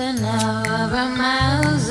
an hour miles